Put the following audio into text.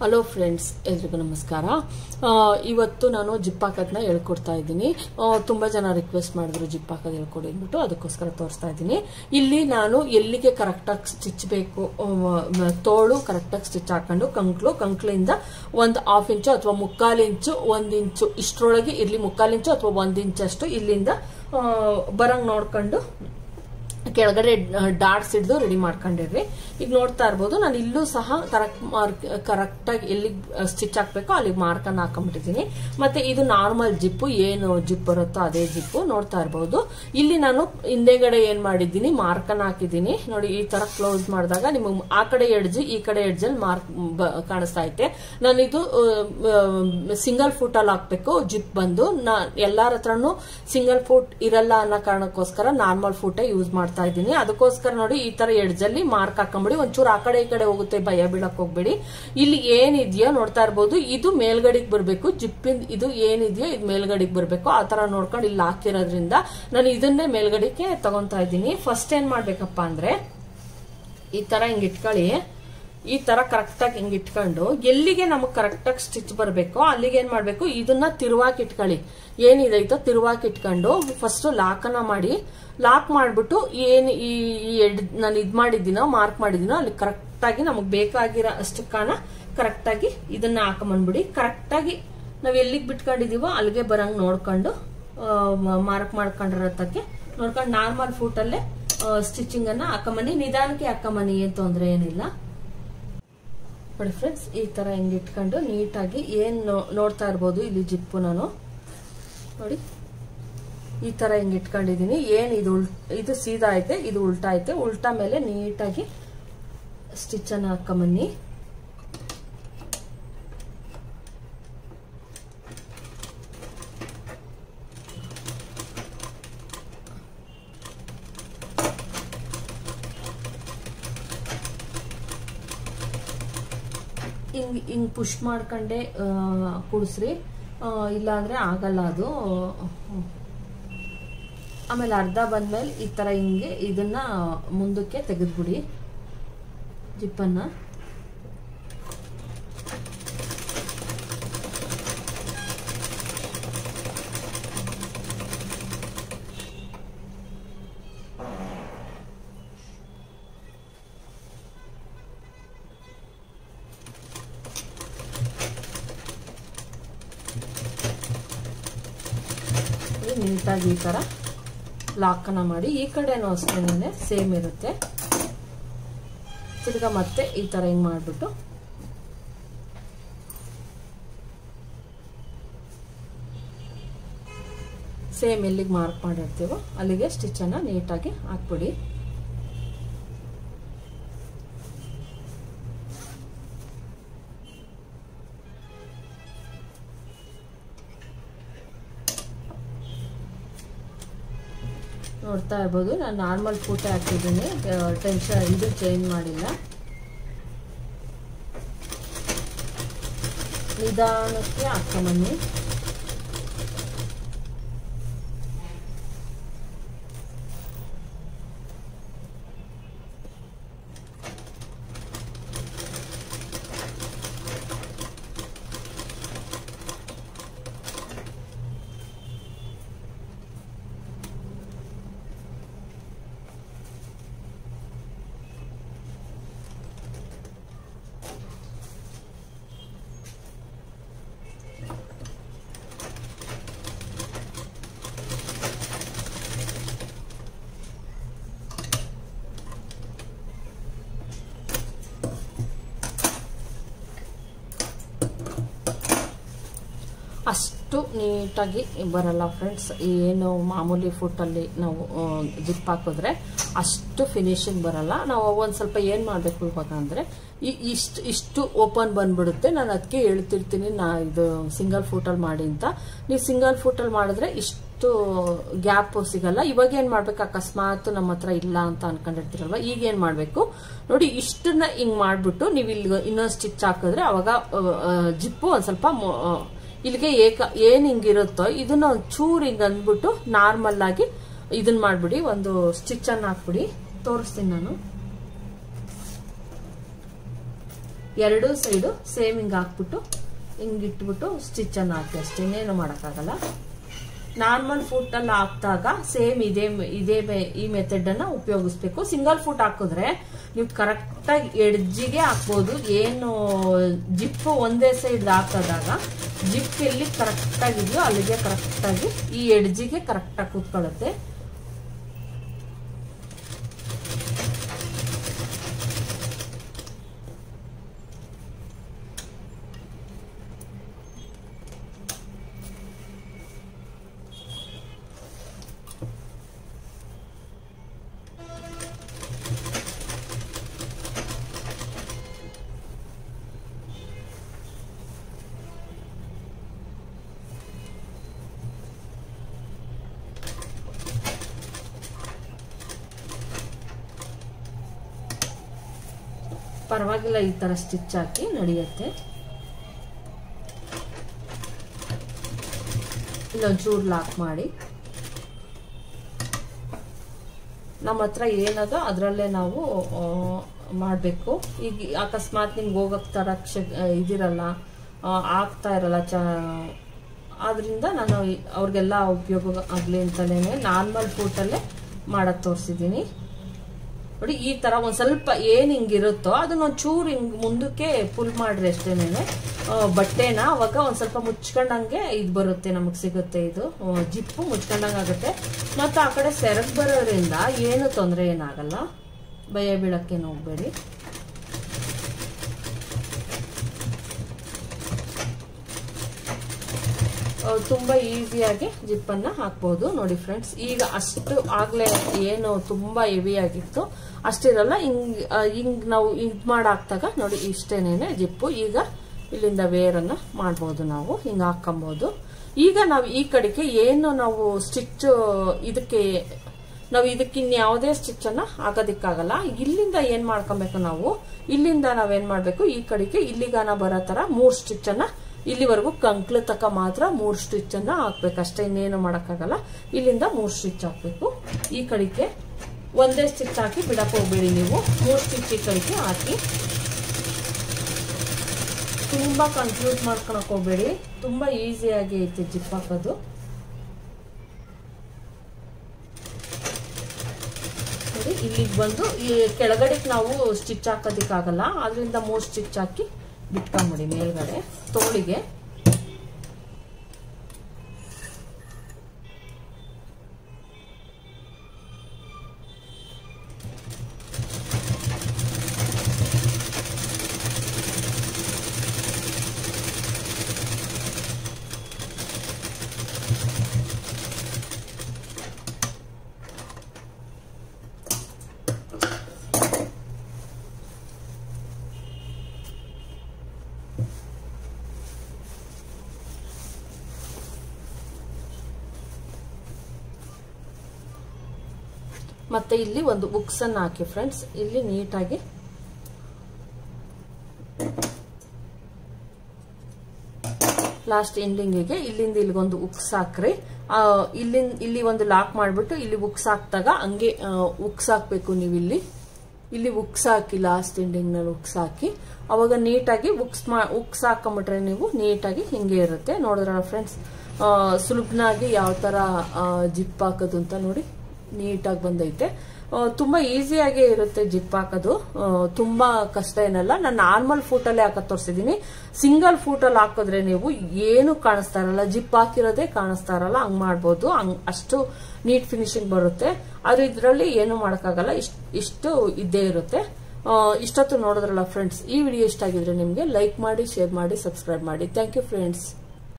Hello friends ಎಲ್ರಿಗೂ ನಮಸ್ಕಾರ. ಇವತ್ತು ನಾನು ಜಿಪ್ ಹೇಳ್ಕೊಡ್ತಾ ಇದ್ದೀನಿ. ತುಂಬ ಜನ ರಿಕ್ವೆಸ್ಟ್ ಮಾಡಿದ್ರು ಜಿಪ್ ಹೇಳ್ಕೊಡಿ ಅಂದ್ಬಿಟ್ಟು, ಅದಕ್ಕೋಸ್ಕರ ತೋರಿಸ್ತಾ ಇದ್ದೀನಿ. ಇಲ್ಲಿ ನಾನು ಎಲ್ಲಿಗೆ ಕರೆಕ್ಟಾಗಿ ಸ್ಟಿಚ್ ಬೇಕು ತೋಳು ಕರೆಕ್ಟಾಗಿ ಸ್ಟಿಚ್ ಹಾಕೊಂಡು ಕಂಕ್ಳು, ಕಂಕ್ಳಿಂದ ಒಂದು ಹಾಫ್ ಇಂಚು ಅಥವಾ ಮುಕ್ಕಾಲು ಇಂಚು ಒಂದು ಇಂಚು ಇಷ್ಟರೊಳಗೆ ಇರಲಿ, ಮುಕ್ಕಾಲು ಇಂಚು ಅಥವಾ ಒಂದು ಇಂಚಷ್ಟು ಇಲ್ಲಿಂದ ಬರಂಗ್ ನೋಡ್ಕೊಂಡು ಕೆಳಗಡೆ ಡಾಟ್ಸ್ ಹಿಡಿದು ರೆಡಿ ಮಾಡ್ಕೊಂಡಿರ್ರಿ. ಈಗ ನೋಡ್ತಾ ಇರ್ಬೋದು, ನಾನು ಇಲ್ಲೂ ಸಹ ಕರೆಕ್ಟ್ ಮಾರ್ಕ್ ಕರೆಕ್ಟಾಗಿ ಎಲ್ಲಿಗೆ ಸ್ಟಿಚ್ ಹಾಕ್ಬೇಕೋ ಅಲ್ಲಿಗೆ ಮಾರ್ಕನ್ನು ಹಾಕೊಂಡ್ಬಿಟ್ಟಿದ್ದೀನಿ ಮತ್ತೆ ಇದು ನಾರ್ಮಲ್ ಜಿಪ್ಪು ಏನು ಜಿಪ್ ಬರುತ್ತೋ ಅದೇ ಜಿಪ್ಪು ನೋಡ್ತಾ ಇರ್ಬೋದು. ಇಲ್ಲಿ ನಾನು ಹಿಂದೆಗಡೆ ಏನ್ ಮಾಡಿದ್ದೀನಿ ಮಾರ್ಕನ್ನು ಹಾಕಿದ್ದೀನಿ. ನೋಡಿ, ಈ ತರ ಕ್ಲೋಸ್ ಮಾಡಿದಾಗ ನಿಮಗೆ ಆ ಕಡೆ ಎಡ್ಜ್ ಈ ಕಡೆ ಎಡ್ಜಲ್ಲಿ ಮಾರ್ಕ್ ಕಾಣಿಸ್ತಾ ಐತೆ. ನಾನು ಇದು ಸಿಂಗಲ್ ಫುಟ್ ಅಲ್ಲಿ ಹಾಕ್ಬೇಕು ಜಿಪ್ ಬಂದು. ನಾ, ಎಲ್ಲಾರ ಹತ್ರನು ಸಿಂಗಲ್ ಫುಟ್ ಇರಲ್ಲ ಅನ್ನೋ ಕಾರಣಕ್ಕೋಸ್ಕರ ನಾರ್ಮಲ್ ಫುಟೇ ಯೂಸ್ ಮಾಡ್ತಾ ಇದ್ದೀನಿ. ಅದಕ್ಕೋಸ್ಕರ ನೋಡಿ ಈ ತರ ಎಡ್ಜಲ್ಲಿ ಮಾರ್ಕ್ ಹಾಕೊಂಬಿಡಿ. ಒಂಚೂರು ಆ ಕಡೆ ಈ ಕಡೆ ಹೋಗುತ್ತೆ, ಭಯ ಬೀಳಕ್ ಹೋಗ್ಬೇಡಿ. ಇಲ್ಲಿ ಏನಿದೆಯೋ ನೋಡ್ತಾ ಇರ್ಬೋದು. ಇದು ಮೇಲ್ಗಡೆಗೆ ಬರಬೇಕು. ಜಿಪ್ಪಿಂದ ಇದು ಏನಿದೆಯೋ ಇದು ಮೇಲ್ಗಡೆಗೆ ಬರಬೇಕು. ಆ ತರ ನೋಡ್ಕೊಂಡು ಇಲ್ಲಿ ಹಾಕಿರೋದ್ರಿಂದ ನಾನು ಇದನ್ನೇ ಮೇಲ್ಗಡೆಗೆ ತಗೊಂತಾ ಇದ್ದೀನಿ. ಫಸ್ಟ್ ಏನ್ ಮಾಡ್ಬೇಕಪ್ಪ ಅಂದ್ರೆ, ಈ ತರ ಹಿಂಗ್ ಇಟ್ಕೊಳ್ಳಿ. ಈ ತರ ಕರೆಕ್ಟ್ ಆಗಿ ಹಿಂಗ್ ಇಟ್ಕೊಂಡು ಎಲ್ಲಿಗೆ ನಮಗ್ ಕರೆಕ್ಟ್ ಆಗಿ ಸ್ಟಿಚ್ ಬರಬೇಕೋ ಅಲ್ಲಿಗೆ ಏನ್ ಮಾಡ್ಬೇಕು? ಇದನ್ನ ತಿರುವಾಕಿ ಇಟ್ಕೊಳ್ಳಿ. ಏನಿದೈತೋ ತಿರುವಾಕಿ ಇಟ್ಕೊಂಡು ಫಸ್ಟ್ ಲಾಕನ್ನ ಮಾಡಿ ಲಾಕ್ ಮಾಡ್ಬಿಟ್ಟು ಏನ್ ಈ ಎಡ್, ನಾನು ಇದ್ ಮಾಡಿದ್ದೀನೋ ಮಾರ್ಕ್ ಮಾಡಿದ್ದೀನೋ, ಅಲ್ಲಿ ಕರೆಕ್ಟ್ ಆಗಿ ನಮಗ್ ಬೇಕಾಗಿರೋ ಅಷ್ಟಕ್ಕನ ಕರೆಕ್ಟ್ ಆಗಿ ಇದನ್ನ ಹಾಕೊಂಬಂದ್ಬಿಡಿ. ಕರೆಕ್ಟ್ ಆಗಿ ನಾವ್ ಎಲ್ಲಿಗೆ ಬಿಟ್ಕೊಂಡಿದೀವೋ ಅಲ್ಲಿಗೆ ಬರಂಗ್ ನೋಡ್ಕೊಂಡು ಮಾರ್ಕ್ ಮಾಡ್ಕೊಂಡಿರತ್ತಕ್ಕೆ ನೋಡ್ಕೊಂಡು ನಾರ್ಮಲ್ ಸ್ಟಿಚಿಂಗ್ ಅನ್ನ ಹಾಕೊಂಬನ್ನಿ. ನಿಧಾನಕ್ಕೆ ಹಾಕೊಂಬನ್ನಿ ಏನ್ ತೊಂದ್ರೆ ಏನಿಲ್ಲ. ನೋಡಿ ಫ್ರೆಂಡ್ಸ್ ಈ ತರ ಹಿಂಗ್ ಇಟ್ಕೊಂಡು ನೀಟಾಗಿ ಏನು ನೋಡ್ತಾ ಇರ್ಬೋದು ಇಲ್ಲಿ ಜಿಪ್ಪು ನಾನು. ನೋಡಿ. ಈ ತರ ಹಿಂಗ್ ಇಟ್ಕೊಂಡಿದ್ದೀನಿ. ಏನು ಇದು ಉಲ್, ಇದು ಸೀದಾ ಐತೆ, ಇದು ಉಲ್ಟಾ ಐತೆ. ಉಲ್ಟಾ ಮೇಲೆ ನೀಟಾಗಿ ಸ್ಟಿಚ್ ಅನ್ನ ಹಾಕೊಂಬನ್ನಿ ಹಿಂಗ್ ಹಿಂಗ್ ಪುಷ್ ಮಾಡ್ಕೊಂಡೆ ಕುಡಿಸ್ರಿ. ಇಲ್ಲ ಅಂದ್ರೆ ಆಗಲ್ಲ ಅದು. ಆಮೇಲೆ ಅರ್ಧ ಬಂದ್ಮೇಲೆ ಈ ತರ ಹಿಂಗೆ ಇದನ್ನ ಮುಂದಕ್ಕೆ ತೆಗೆದ್ಬಿಡಿ. ಜಿಪ್ಪನ್ನ. ನೀಟಾಗಿ ಈ ಥರ ಲಾಕನ್ನ ಮಾಡಿ ಈ ಕಡೆನೂ ಅಷ್ಟೇನೆ ಸೇಮ್ ಇರುತ್ತೆ. ತಿರ್ಗಾ ಮತ್ತೆ ಈ ಥರ ಹಿಂಗೆ ಮಾಡಿಬಿಟ್ಟು. ಸೇಮ್ ಎಲ್ಲಿಗೆ ಮಾರ್ಕ್ ಮಾಡಿರ್ತೀವೋ ಅಲ್ಲಿಗೆ ಸ್ಟಿಚ್ಚನ್ನು ನೀಟಾಗಿ ಹಾಕ್ಬಿಡಿ. ನೋಡ್ತಾ ಇರ್ಬೋದು. ನಾನು ನಾರ್ಮಲ್ ಫೋಟೋ ಹಾಕಿದ್ದೀನಿ. ಟೆನ್ಷನ್ ಇದು ಚೇಂಜ್ ಮಾಡಿಲ್ಲ. ನಿಧಾನಕ್ಕೆ ಹಾಕೊಂಬನ್ನಿ ಅಷ್ಟು ನೀಟಾಗಿ ಬರಲ್ಲ ಫ್ರೆಂಡ್ಸ್ ಏನು ಮಾಮೂಲಿ ಫುಡ್ಡಲ್ಲಿ ನಾವು ಜಿಪ್ ಹಾಕಿದ್ರೆ ಅಷ್ಟು ಫಿನಿಶಿಂಗ್ ಬರಲ್ಲ. ನಾವು ಒಂದು ಸ್ವಲ್ಪ ಏನು ಮಾಡಬೇಕು ಇವಾಗ ಅಂದರೆ, ಈ, ಇಷ್ಟು ಇಷ್ಟು ಓಪನ್ ಬಂದ್ಬಿಡುತ್ತೆ. ನಾನು ಅದಕ್ಕೆ ಹೇಳ್ತಿರ್ತೀನಿ, ನಾ ಇದು ಸಿಂಗಲ್ ಫುಟಲ್ಲಿ ಮಾಡಿ ಅಂತ. ನೀವು ಸಿಂಗಲ್ ಫುಟಲ್ಲಿ ಮಾಡಿದ್ರೆ ಇಷ್ಟು ಗ್ಯಾಪ್ ಸಿಗಲ್ಲ. ಇವಾಗ ಏನು ಮಾಡ್ಬೇಕು? ಅಕಸ್ಮಾತ್ ನಮ್ಮ ಹತ್ರ ಇಲ್ಲ ಅಂತ ಅನ್ಕೊಂಡಿರ್ತೀರಲ್ವ? ಈಗ ಏನು ಮಾಡಬೇಕು? ನೋಡಿ, ಇಷ್ಟನ್ನ ಹಿಂಗೆ ಮಾಡಿಬಿಟ್ಟು ನೀವು ಇಲ್ಲಿ ಇನ್ನೊಂದು ಸ್ಟಿಚ್ ಹಾಕಿದ್ರೆ ಅವಾಗ ಜಿಪ್ಪು ಒಂದು ಸ್ವಲ್ಪ ಇಲ್ಲಿಗೆ ಏಕ ಏನ್ ಹಿಂಗಿರುತ್ತೋ ಇದನ್ನ ಚೂರ್ ಹಿಂಗ್ ಅಂದ್ಬಿಟ್ಟು ನಾರ್ಮಲ್ ಆಗಿ ಇದನ್ ಮಾಡ್ಬಿಡಿ, ಒಂದು ಸ್ಟಿಚ್ ಅನ್ನ ಹಾಕ್ಬಿಡಿ. ತೋರಿಸ್ತೀನಿ ನಾನು. ಎರಡು ಸೈಡು ಸೇಮ್ ಹಿಂಗ್ ಹಾಕ್ಬಿಟ್ಟು, ಹಿಂಗ್ ಇಟ್ಬಿಟ್ಟು ಸ್ಟಿಚ್ ಅನ್ನ ಹಾಕಿ ಅಷ್ಟೇ, ಇನ್ನೇನು ಮಾಡೋಕ್ಕಾಗಲ್ಲ. ನಾರ್ಮಲ್ ಫುಟ್ ಅಲ್ಲಿ ಹಾಕ್ದಾಗ ಸೇಮ್ ಇದೇ ಇದೇ ಈ ಮೆಥಡ್ ಅನ್ನ ಉಪಯೋಗಿಸ್ಬೇಕು. ಸಿಂಗಲ್ ಫುಟ್ ಹಾಕಿದ್ರೆ ನೀವು ಕರೆಕ್ಟ್ ಆಗಿ ಎಡ್ಜಿಗೆ ಹಾಕ್ಬೋದು, ಏನು ಜಿಪ್ ಒಂದೇ ಸೈಡ್ ಹಾಕೋದಾಗ ಜಿಪ್ ಎಲ್ಲಿ ಕರೆಕ್ಟ್ ಆಗಿದೆಯೋ ಅಲ್ಲಿಗೆ ಕರೆಕ್ಟ್ ಆಗಿ ಈ ಎಡ್ಜಿಗೆ ಕರೆಕ್ಟ್ ಆಗಿ ಕೂತ್ಕೊಳ್ಳುತ್ತೆ. ಪರವಾಗಿಲ್ಲ, ಈ ತರ ಸ್ಟಿಚ್ ಹಾಕಿ ನಡೆಯುತ್ತೆ. ಇಲ್ಲೊಂಚೂರು ಲಾಕ್ ಮಾಡಿ. ನಮ್ಮ ಹತ್ರ ಏನದ ಅದರಲ್ಲೇ ನಾವು ಮಾಡಬೇಕು. ಈಗ ಅಕಸ್ಮಾತ್ ನಿಮ್ಗೆ ಹೋಗಕ್ಕೆ ತರಕ್ಷ ಇದಿರಲ್ಲ ಆಗ್ತಾ ಇರಲ್ಲ ಚ, ಆದ್ರಿಂದ ನಾನು ಅವ್ರಿಗೆಲ್ಲ ಉಪಯೋಗ ಆಗಲಿ ಅಂತಲೇ ನಾರ್ಮಲ್ ಫೂಟಲ್ಲೇ ಮಾಡಕ್ಕೆ ತೋರಿಸಿದ್ದೀನಿ. ನೋಡಿ, ಈ ತರ ಒಂದ್ ಸ್ವಲ್ಪ ಏನ್ ಹಿಂಗಿರುತ್ತೋ ಅದನ್ನ ಒಂದ್ ಚೂರು ಹಿಂಗ್ ಮುಂದಕ್ಕೆ ಪುಲ್ ಮಾಡ್ರಿ ಅಷ್ಟೇನೆ ಬಟ್ಟೆನ ಅವಾಗ ಒಂದ್ ಸ್ವಲ್ಪ ಮುಚ್ಕೊಂಡಂಗೆ ಇದು ಬರುತ್ತೆ, ನಮಗ್ ಸಿಗುತ್ತೆ ಇದು. ಜಿಪ್ಪು ಮುಚ್ಕೊಂಡಂಗೆ ಆಗುತ್ತೆ. ಮತ್ತೆ ಆ ಕಡೆ ಸೆರಗ್ ಬರೋದ್ರಿಂದ ಏನು ತೊಂದರೆ ಏನಾಗಲ್ಲ. ಭಯ ಬೀಳಕ್ಕೆ ಹೋಗ್ಬೇಡಿ. ತುಂಬ ಈಸಿಯಾಗಿ ಜಿಪ್ಪನ್ನ ಹಾಕ್ಬಹುದು ನೋಡಿ, ಫ್ರೆಂಡ್ಸ್, ಈಗ ಅಷ್ಟು ಆಗ್ಲೇ ಏನು ತುಂಬಾ ಹೆವಿ ಆಗಿತ್ತು. ಅಷ್ಟಿರಲ್ಲ ಹಿಂಗ್ ಹಿಂಗ್ ನಾವು ಇದ್ ಮಾಡಾಕ್ದಾಗ ನೋಡಿ ಇಷ್ಟೇನೇನೆ ಜಿಪ್ಪು. ಈಗ ಇಲ್ಲಿಂದ ವೇರನ್ನ ಮಾಡ್ಬೋದು ನಾವು, ಹಿಂಗ ಹಾಕೊಂಬೋದು ಈಗ ನಾವು ಈ ಕಡೆಗೆ ಏನು ನಾವು ಸ್ಟಿಚ್ ಇದಕ್ಕೆ, ನಾವು ಇದಕ್ಕೆ ಇನ್ಯಾವುದೇ ಸ್ಟಿಚ್ ಅನ್ನ ಹಾಕೋದಿಕ್ಕಾಗಲ್ಲ. ಇಲ್ಲಿಂದ ಏನ್ ಮಾಡ್ಕೊಬೇಕು ನಾವು? ಇಲ್ಲಿಂದ ನಾವೇನ್ ಮಾಡ್ಬೇಕು? ಈ ಕಡೆಗೆ ಇಲ್ಲಿಗಾನ ಬರೋ ತರ ಮೂರ್ ಸ್ಟಿಚ್ ಅನ್ನ, ಇಲ್ಲಿವರೆಗೂ ಕಂಕ್ಳು ತಕ ಮಾತ್ರ ಮೂರ್ ಸ್ಟಿಚ್ ಅನ್ನ ಹಾಕ್ಬೇಕು. ಅಷ್ಟೇ ಇನ್ನೇನು ಮಾಡಕ್ಕಾಗಲ್ಲ. ಇಲ್ಲಿಂದ ಮೂರ್ ಸ್ಟಿಚ್ ಹಾಕ್ಬೇಕು. ಈ ಕಡೆಗೆ ಒಂದೇ ಸ್ಟಿಚ್ ಹಾಕಿ ಬಿಡಕ್ಕೆ ಹೋಗ್ಬೇಡಿ ನೀವು. ಮೂರು ಸ್ಟಿಚ್ ಈ ಹಾಕಿ. ತುಂಬ ಕನ್ಫ್ಯೂಸ್ ಮಾಡ್ಕೊಳಕ್ ಹೋಗ್ಬೇಡಿ. ತುಂಬಾ ಈಸಿಯಾಗಿ ಐತೆ ಜಿಪ್ ಹಾಕೋದು ನೋಡಿ ಇಲ್ಲಿಗೆ ಬಂದು ಈ ಕೆಳಗಡೆಗೆ ನಾವು ಸ್ಟಿಚ್ ಹಾಕೋದಿಕ್ಕಾಗಲ್ಲ. ಅದರಿಂದ ಮೂರು ಸ್ಟಿಚ್ ಹಾಕಿ ಬಿಟ್ಕೊಂಬಿಡಿ ಮೇಲ್ಗಡೆ, ತೋಳಿಗೆ. ಮತ್ತೆ ಇಲ್ಲಿ ಒಂದು ಬುಕ್ಸ್ ಅನ್ನ ಹಾಕಿ ಫ್ರೆಂಡ್ಸ್ ಇಲ್ಲಿ ನೀಟಾಗಿ ಲಾಸ್ಟ್ ಎಂಡಿಂಗಿಗೆ ಇಲ್ಲಿಂದ ಇಲ್ಲಿಗೊಂದು ಉಕ್ಸ್ ಹಾಕ್ರಿ. ಇಲ್ಲಿಂದ ಇಲ್ಲಿ ಒಂದು ಲಾಕ್ ಮಾಡ್ಬಿಟ್ಟು ಇಲ್ಲಿ ಉಕ್ಸ್ ಹಾಕ್ದಾಗ ಹಂಗೆ ಉಕ್ಸ್ ಹಾಕ್ಬೇಕು ನೀವು ಇಲ್ಲಿ. ಇಲ್ಲಿ ಉಕ್ಸ್ ಹಾಕಿ ಲಾಸ್ಟ್ ಎಂಡಿಂಗ್ನಲ್ಲಿ ಉಕ್ಸ್ ಹಾಕಿ. ಅವಾಗ ನೀಟಾಗಿ ಉಕ್ಸ್ ಮಾ ಉಕ್ಸ್ ಹಾಕೊಂಬಿಟ್ರೆ ನೀವು ನೀಟಾಗಿ ಹಿಂಗೆ ಇರುತ್ತೆ. ನೋಡಿದ್ರ ಫ್ರೆಂಡ್ಸ್ ಸುಲಭನಾಗಿ ಯಾವ ತರ ಜಿಪ್ ಹಾಕೋದು ಅಂತ ನೋಡಿ. ನೀಟಾಗಿ ಬಂದೈತೆ. ತುಂಬ ಈಸಿಯಾಗೇ ಇರುತ್ತೆ ಜಿಪ್ ಹಾಕೋದು. ತುಂಬ ಕಷ್ಟ ಏನಲ್ಲ. ನಾನು ನಾರ್ಮಲ್ ಫೂಟಲ್ಲೇ ಹಾಕೋದು ತೋರಿಸಿದೀನಿ. ಸಿಂಗಲ್ ಫೂಟಲ್ಲಿ ಹಾಕಿದ್ರೆ ನೀವು ಏನು ಕಾಣಿಸ್ತಾ ಇರಲ್ಲ. ಜಿಪ್ ಹಾಕಿರೋದೇ ಕಾಣಿಸ್ತಾ ಇರಲ್ಲ. ಹಂಗ್ ಮಾಡ್ಬೋದು. ಹಂಗ್ ಅಷ್ಟು ನೀಟ್ ಫಿನಿಶಿಂಗ್ ಬರುತ್ತೆ. ಅದು ಇದರಲ್ಲಿ ಏನು ಮಾಡೋಕ್ಕಾಗಲ್ಲ. ಇಷ್ಟು ಇಷ್ಟು ಇದ್ದೇ ಇರುತ್ತೆ. ಇಷ್ಟೊತ್ತು ನೋಡಿದ್ರಲ್ಲ ಫ್ರೆಂಡ್ಸ್ ಈ ವಿಡಿಯೋ ಇಷ್ಟ ಆಗಿದ್ರೆ ನಿಮಗೆ ಲೈಕ್ ಮಾಡಿ ಶೇರ್ ಮಾಡಿ ಸಬ್ಸ್ಕ್ರೈಬ್ ಮಾಡಿ. Thank you friends